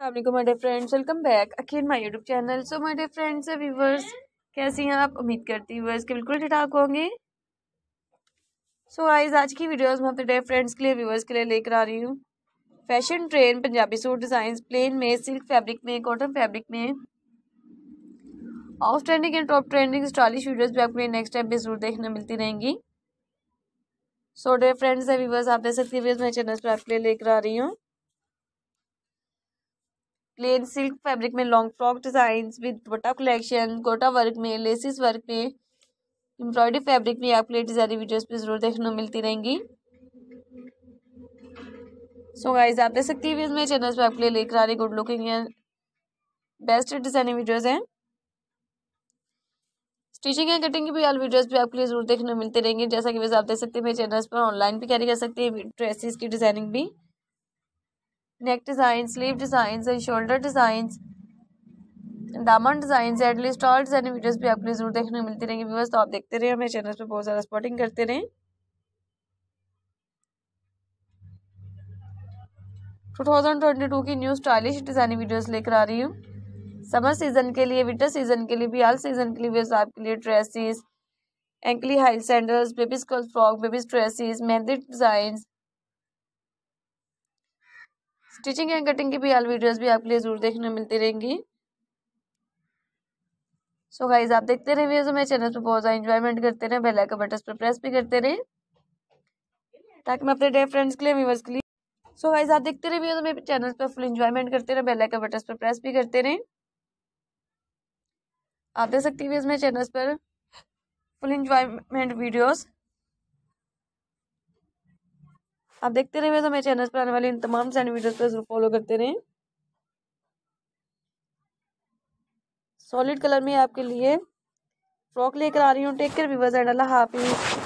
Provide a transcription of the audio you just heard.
My dear friends welcome back again my YouTube channel so my dear friends viewers कैसी हैं आप? उम्मीद करती हूँ व्यूवर्स के बिल्कुल ठीक ठाक होंगे। सो so, आइज़ आज की वीडियोस मैं अपने डियर फ्रेंड्स के लिए व्यूवर्स के लिए लेकर आ रही हूँ। Fashion trend Punjabi suit design plain में सिल्क फैब्रिक में कॉटन फैब्रिक में। Of trending and top trending stylish videos भी आपको नेक्स्ट टाइम पे ज़रूर देखने मिलती रहेंगी। सो डियर फ्रेंड्स है व्यूवर्स आप देख सकते हैं मैं चैनल पर आपके लिए लेकर आ रही हूँ। प्लेन सिल्क फैब्रिक में long frock design with dupatta collection gota work में लेसिस वर्क में एम्ब्रॉयडरी फैब्रिक में आपके लिए डिज़ाइन वीडियोस पे ज़रूर देखने को मिलती रहेंगी। सो गाइस आप देख सकती हैं मैं चैनल पे आपके लिए लेकर आ रही good looking best designing videos हैं। स्टिचिंग एंड कटिंग की भी ऑल वीडियोस भी आपके लिए ज़रूर देखने मिलते रहेंगे। जैसा कि वैसे आप देख सकते हैं, मेरे चैनल पर ऑनलाइन भी कैरी कर सकते हैं, ड्रेसेस की डिज़ाइनिंग भी। Neck design sleeve design and shoulder design दामन design at least all design videos भी आपको ज़रूर देखने को मिलती रहेंगी। व्यूवर्स तो आप देखते रहे हमें चैनल पे बहुत ज़्यादा सपोर्टिंग करते रहें। टू थाउज़ेंड ट्वेंटी टू की न्यू स्टाइलिश डिज़ाइनिंग वीडियोस लेकर आ रही हूँ। समर सीज़न के लिए विंटर सीज़न के लिए भी आल सीज़न के लिए आपके लिए dresses ankle high sandals baby skirt frock baby dresses mehndi design stitching and cutting की भी आल वीडियोस भी आपके लिए ज़रूर देखने मिलती रहेंगी। सो so गाइज़ आप देखते रहे वीडियो मेरे चैनल पर बहुत ज़्यादा इंजॉयमेंट करते रहे बेल आइकन बटन पर प्रेस भी करते रहे, ताकि मैं अपने डे फ्रेंड्स के लिए व्यूवर्स के लिए। सो गाइज़ आप देखते रहे वीडियो मेरे चैनल पर फुल इंजॉयमेंट करते रहे बेल आइकन बटन पर प्रेस भी करते रहे। आप देख सकते हैं मेरे चैनल पर फुल इंजॉयमेंट वीडियोस आप देखते रहे तो मेरे चैनल पर आने वाले इन तमाम सैंड वीडियोस पर ज़रूर फॉलो करते रहें सॉलिड कलर में आपके लिए फ्रॉक लेकर आ रही हूँ। टेक केयर व्यूवर्स एंड अल्लाह हाफिज़